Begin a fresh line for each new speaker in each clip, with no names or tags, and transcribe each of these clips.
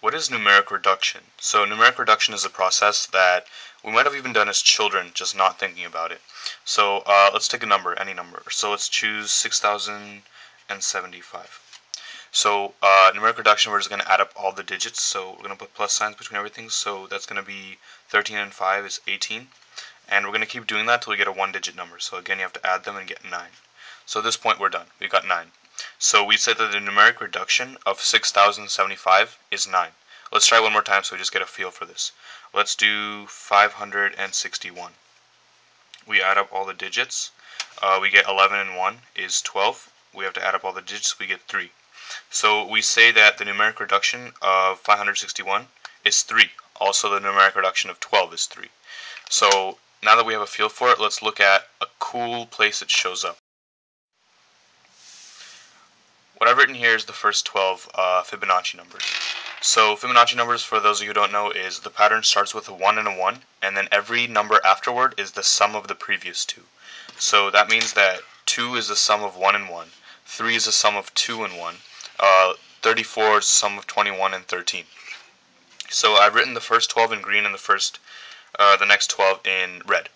what is numeric reduction? So numeric reduction is a process that we might have even done as children, just not thinking about it. So uh, let's take a number, any number. So let's choose 6,075. So uh, numeric reduction, we're just going to add up all the digits. So we're going to put plus signs between everything. So that's going to be 13 and 5 is 18. And we're going to keep doing that till we get a one-digit number. So again, you have to add them and get 9. So at this point, we're done. We got 9. So we said that the numeric reduction of 6,075 is 9. Let's try one more time so we just get a feel for this. Let's do 561. We add up all the digits. Uh, we get 11 and 1 is 12. We have to add up all the digits. We get 3. So we say that the numeric reduction of 561 is 3. Also the numeric reduction of 12 is 3. So now that we have a feel for it, let's look at a cool place it shows up. What I've written here is the first 12 uh, Fibonacci numbers. So Fibonacci numbers, for those of you who don't know, is the pattern starts with a 1 and a 1, and then every number afterward is the sum of the previous two. So that means that 2 is the sum of 1 and 1, 3 is the sum of 2 and 1, uh, 34 is the sum of 21 and 13. So I've written the first 12 in green and the first, uh, the next 12 in red.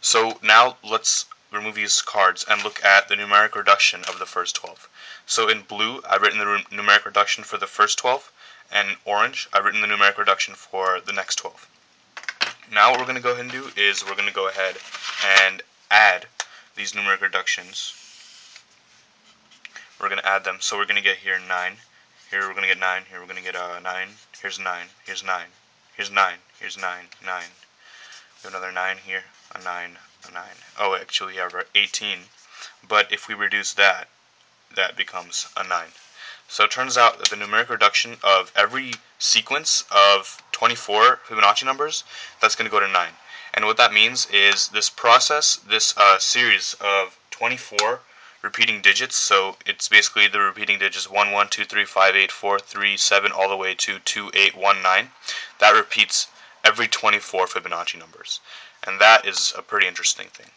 So now let's remove these cards and look at the numeric reduction of the first 12. So in blue, I've written the numeric reduction for the first 12, and orange, I've written the numeric reduction for the next 12. Now what we're going to go ahead and do is we're going to go ahead and add these numeric reductions. We're going to add them. So we're going to get here 9. Here we're going to get 9. Here we're going to get uh, 9. Here's 9. Here's 9. Here's 9. Here's 9. 9. Another 9 here. A 9. A 9. Oh, actually have 18. But if we reduce that, that becomes a 9. So it turns out that the numeric reduction of every sequence of 24 Fibonacci numbers, that's going to go to 9. And what that means is this process, this uh, series of 24 repeating digits, so it's basically the repeating digits 1, 1, 2, 3, 5, 8, 4, 3, 7, all the way to 2, 8, 1, 9. That repeats every 24 Fibonacci numbers. And that is a pretty interesting thing.